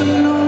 to know